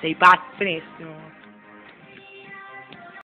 Sei pazzo?